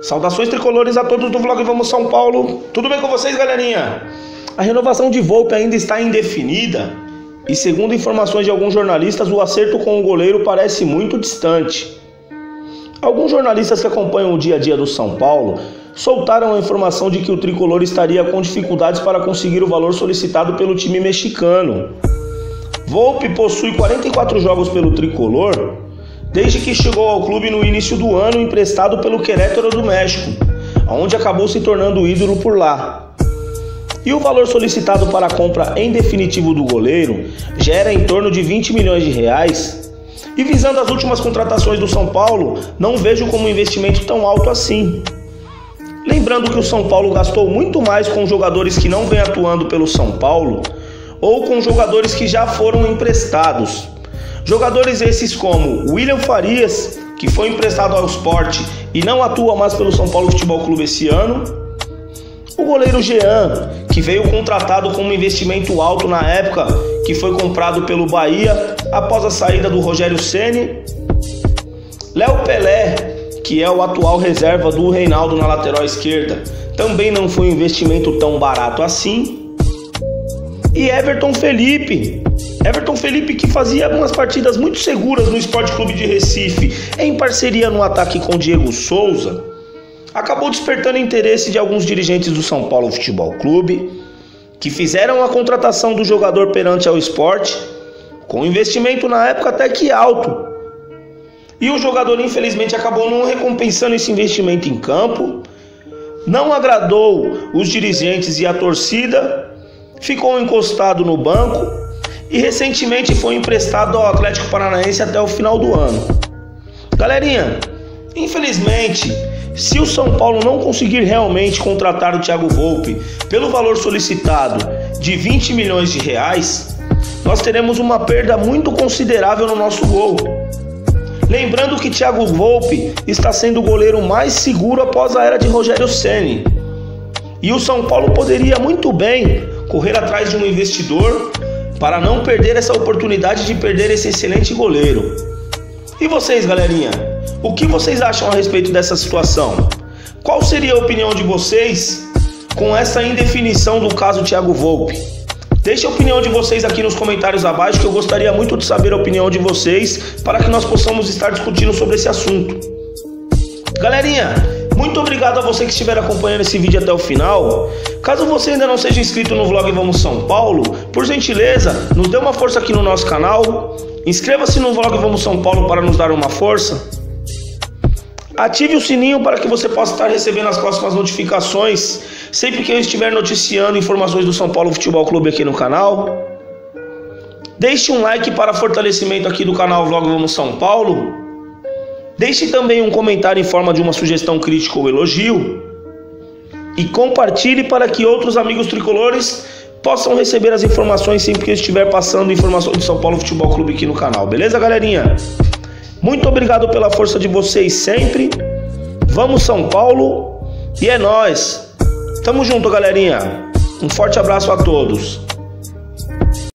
Saudações tricolores a todos do vlog Vamos São Paulo. Tudo bem com vocês, galerinha? A renovação de Volpe ainda está indefinida e, segundo informações de alguns jornalistas, o acerto com o goleiro parece muito distante. Alguns jornalistas que acompanham o dia a dia do São Paulo soltaram a informação de que o tricolor estaria com dificuldades para conseguir o valor solicitado pelo time mexicano. Volpe possui 44 jogos pelo tricolor desde que chegou ao clube no início do ano emprestado pelo Querétaro do México, onde acabou se tornando ídolo por lá. E o valor solicitado para a compra em definitivo do goleiro já era em torno de 20 milhões de reais. E visando as últimas contratações do São Paulo, não vejo como um investimento tão alto assim. Lembrando que o São Paulo gastou muito mais com jogadores que não vêm atuando pelo São Paulo ou com jogadores que já foram emprestados. Jogadores esses como William Farias, que foi emprestado ao Sport e não atua mais pelo São Paulo Futebol Clube esse ano. O goleiro Jean, que veio contratado com um investimento alto na época, que foi comprado pelo Bahia após a saída do Rogério Ceni. Léo Pelé, que é o atual reserva do Reinaldo na lateral esquerda, também não foi um investimento tão barato assim. E Everton Felipe, Everton Felipe que fazia algumas partidas muito seguras no Esporte Clube de Recife, em parceria no ataque com Diego Souza, acabou despertando interesse de alguns dirigentes do São Paulo Futebol Clube, que fizeram a contratação do jogador perante ao esporte, com investimento na época até que alto. E o jogador infelizmente acabou não recompensando esse investimento em campo, não agradou os dirigentes e a torcida, ficou encostado no banco e recentemente foi emprestado ao Atlético Paranaense até o final do ano. Galerinha, infelizmente, se o São Paulo não conseguir realmente contratar o Thiago Volpe pelo valor solicitado de 20 milhões de reais, nós teremos uma perda muito considerável no nosso gol. Lembrando que Thiago Volpe está sendo o goleiro mais seguro após a era de Rogério Ceni. E o São Paulo poderia muito bem correr atrás de um investidor para não perder essa oportunidade de perder esse excelente goleiro. E vocês, galerinha? O que vocês acham a respeito dessa situação? Qual seria a opinião de vocês com essa indefinição do caso Thiago Volpe? Deixe a opinião de vocês aqui nos comentários abaixo, que eu gostaria muito de saber a opinião de vocês para que nós possamos estar discutindo sobre esse assunto. Galerinha, muito obrigado a você que estiver acompanhando esse vídeo até o final. Caso você ainda não seja inscrito no vlog Vamos São Paulo, por gentileza, nos dê uma força aqui no nosso canal. Inscreva-se no vlog Vamos São Paulo para nos dar uma força. Ative o sininho para que você possa estar recebendo as próximas notificações sempre que eu estiver noticiando informações do São Paulo Futebol Clube aqui no canal. Deixe um like para fortalecimento aqui do canal Vlog Vamos São Paulo. Deixe também um comentário em forma de uma sugestão crítica ou elogio. E compartilhe para que outros amigos tricolores possam receber as informações sempre que eu estiver passando informações do São Paulo Futebol Clube aqui no canal. Beleza, galerinha? Muito obrigado pela força de vocês sempre. Vamos São Paulo e é nós. Tamo junto, galerinha. Um forte abraço a todos.